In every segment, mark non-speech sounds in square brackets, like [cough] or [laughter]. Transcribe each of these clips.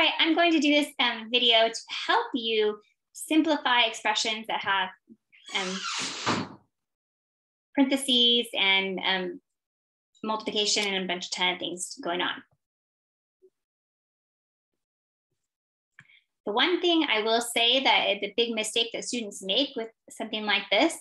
Right, I'm going to do this um, video to help you simplify expressions that have um, parentheses and um, multiplication and a bunch of ton of things going on. The one thing I will say that the big mistake that students make with something like this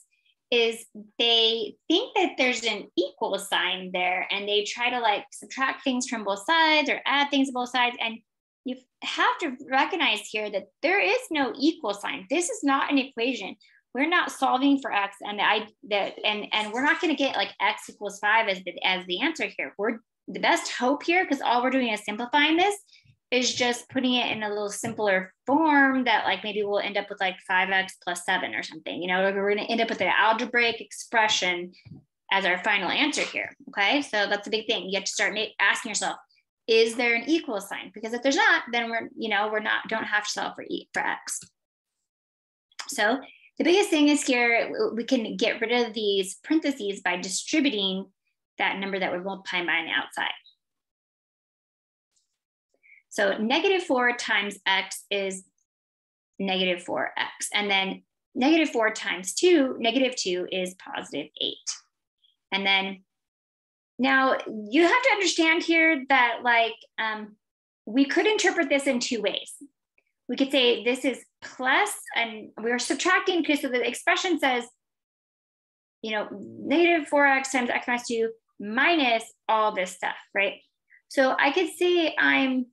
is they think that there's an equal sign there and they try to like subtract things from both sides or add things to both sides. And you have to recognize here that there is no equal sign. This is not an equation. We're not solving for x and I, that and and we're not going to get like x equals five as the as the answer here. We're the best hope here because all we're doing is simplifying this is just putting it in a little simpler form that like maybe we'll end up with like 5x plus 7 or something. You know, we're going to end up with an algebraic expression as our final answer here. Okay, so that's a big thing. You have to start asking yourself, is there an equal sign? Because if there's not, then we're, you know, we're not, don't have to solve for e for x. So the biggest thing is here, we can get rid of these parentheses by distributing that number that we're multiplying by on the outside. So negative four times x is negative four x. And then negative four times two, negative two is positive eight. And then now you have to understand here that like um, we could interpret this in two ways. We could say this is plus and we're subtracting because so the expression says, you know, negative 4x times x minus 2 minus all this stuff, right? So I could say I'm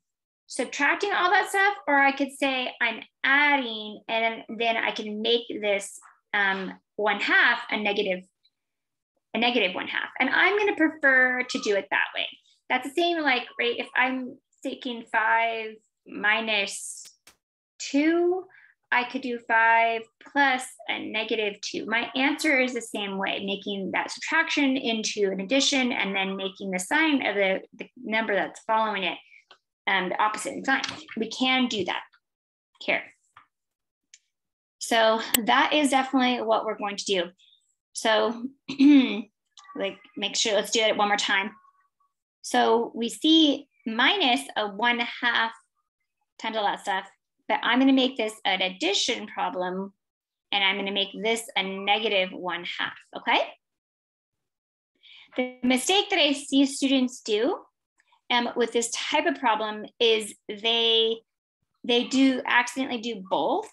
subtracting all that stuff, or I could say I'm adding, and then I can make this um, one half a negative, a negative one half. And I'm going to prefer to do it that way. That's the same like, right, if I'm taking five minus two, I could do five plus a negative two. My answer is the same way, making that subtraction into an addition and then making the sign of the, the number that's following it um, the opposite sign. We can do that here. So that is definitely what we're going to do. So [clears throat] like make sure, let's do it one more time. So we see minus a one half times all that stuff, but I'm gonna make this an addition problem and I'm gonna make this a negative one half, okay? The mistake that I see students do um, with this type of problem is they they do accidentally do both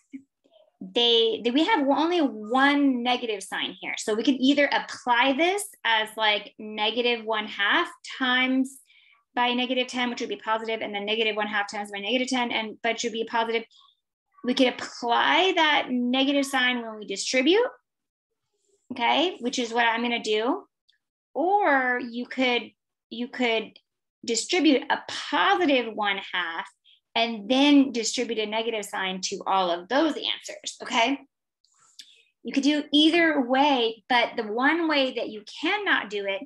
they, they, we have only one negative sign here. So we can either apply this as like negative one half times by negative 10 which would be positive and then negative one half times by negative 10 and but should be positive. We could apply that negative sign when we distribute okay which is what i'm going to do. Or you could you could distribute a positive one half and then distribute a negative sign to all of those answers, okay? You could do either way, but the one way that you cannot do it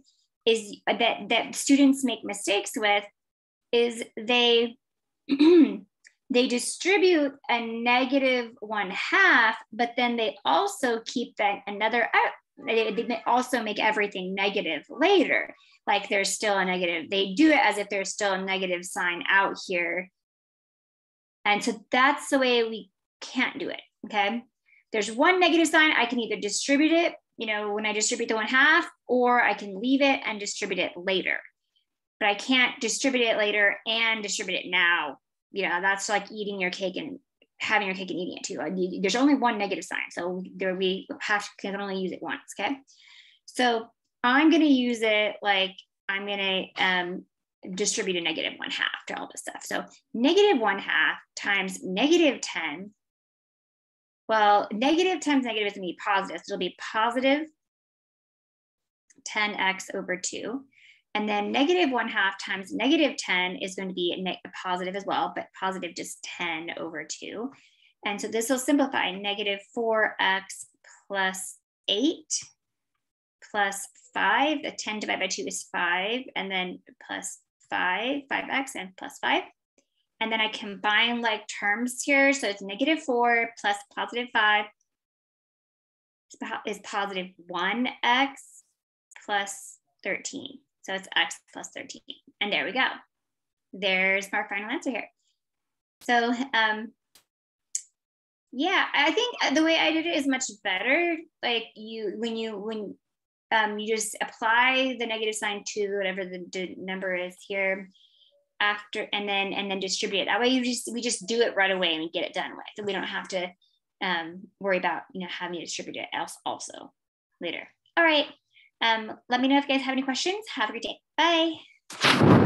is that, that students make mistakes with is they [clears throat] they distribute a negative one half, but then they also keep that another uh, they, they also make everything negative later like there's still a negative. They do it as if there's still a negative sign out here. And so that's the way we can't do it. Okay. There's one negative sign. I can either distribute it, you know, when I distribute the one half, or I can leave it and distribute it later. But I can't distribute it later and distribute it now. You know, that's like eating your cake and having your cake and eating it too. There's only one negative sign. So there we have to, can only use it once. Okay. So I'm going to use it like I'm going to um, distribute a negative one half to all this stuff. So negative one half times negative 10. Well, negative times negative is going to be positive. So it'll be positive 10x over 2. And then negative 1 half times negative 10 is going to be a positive as well, but positive just 10 over 2. And so this will simplify negative 4x plus 8 plus 5. The 10 divided by 2 is 5, and then plus 5, 5x, and plus 5. And then I combine like terms here. So it's negative 4 plus positive 5 is positive 1x plus 13. So it's x plus 13. And there we go. There's our final answer here. So um, yeah, I think the way I did it is much better. Like you, when you, when um, you just apply the negative sign to whatever the, the number is here after, and then, and then distribute it. That way you just, we just do it right away and we get it done with. So we don't have to um, worry about, you know, having to distribute it else also later. All right. Um, let me know if you guys have any questions. Have a great day. Bye.